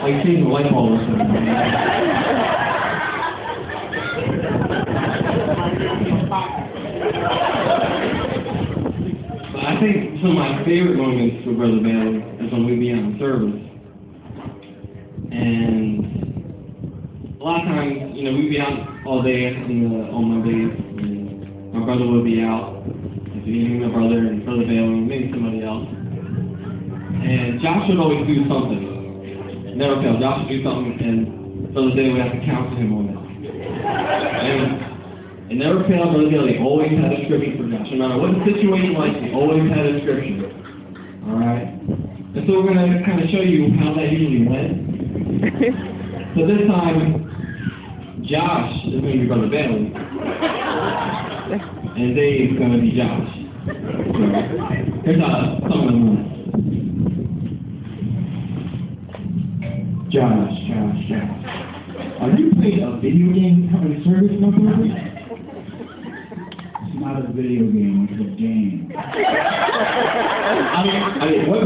a light I think some of my favorite moments with Brother Bailey is when we be on service. And a lot of times, you know, we'd be out all day in the, on Mondays, and my brother would be out. If you my brother and Brother Bailey, maybe somebody else. And Josh would always do something. Never fail. Josh would do something, and Brother Bailey would have to counsel him on it. And it never failed, Brother Bailey always had a scripture for Josh. No matter what the situation was, he always had a scripture. Alright? And so we're going to kind of show you how that usually went. so this time, Josh is going to be Brother Bailey. And Dave is going to be Josh. So, here's how some of them went. Josh, Josh, Josh. Are you playing a video game coming to service, brother? It's not a video game, it's a game. I mean, I mean, what,